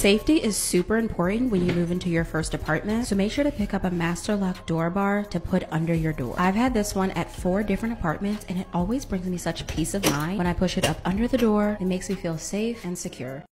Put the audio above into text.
Safety is super important when you move into your first apartment, so make sure to pick up a master lock door bar to put under your door. I've had this one at four different apartments and it always brings me such peace of mind when I push it up under the door. It makes me feel safe and secure.